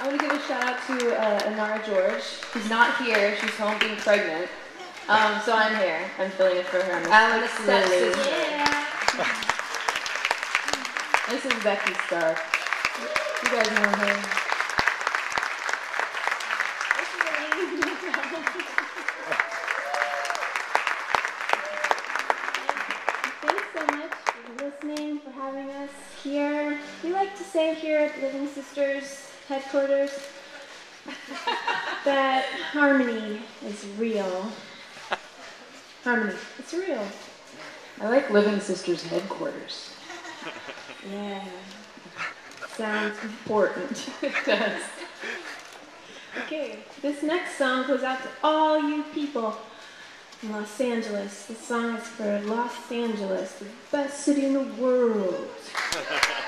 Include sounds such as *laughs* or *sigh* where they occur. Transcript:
I want to give a shout out to uh, Inara George. She's not here. She's home being pregnant. Um, so I'm here. I'm filling in for her. I'm Alex stepsister. Lily. *laughs* This is Becky Stark. You guys know her. Thanks so much for listening, for having us here. We like to say here at Living Sisters headquarters that harmony is real. Harmony, it's real. I like Living Sisters headquarters. Yeah. Sounds important. it does. Okay, this next song goes out to all you people in Los Angeles. This song is for Los Angeles, the best city in the world. *laughs*